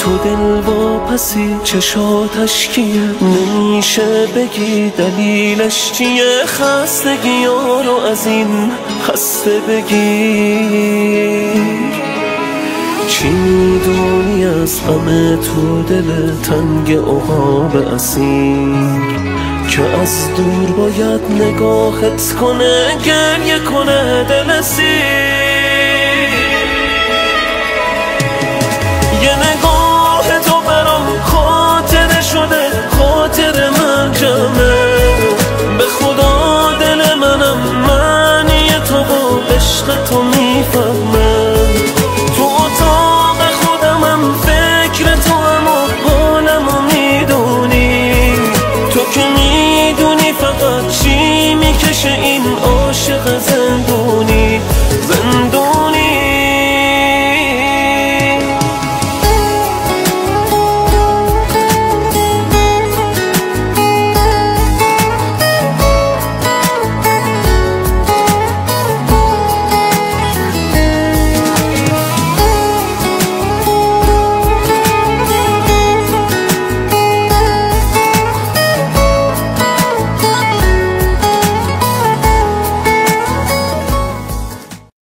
تو دل واپسی چشاتش کیه؟ نمیشه بگی دلیلش چیه؟ خستگی رو از این خسته بگی. چی می‌دونی از غم تو دل تنگ عقاب اسیر؟ که از دور باید نگاهت کنه گریه کنه دل سیر For me for me.